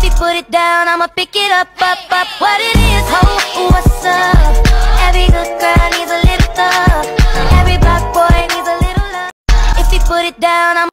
If you put it down, I'ma pick it up, up, up. What it is, ho, what's up? Every good girl needs a little thug Every black boy needs a little love. If you put it down, I'ma